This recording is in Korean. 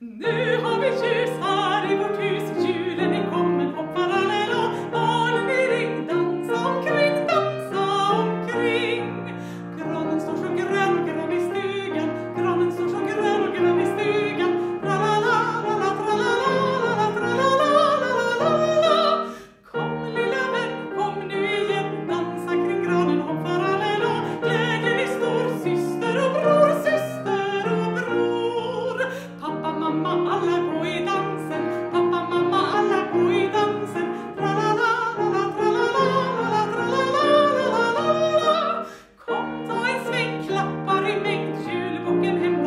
Nu har vi broken him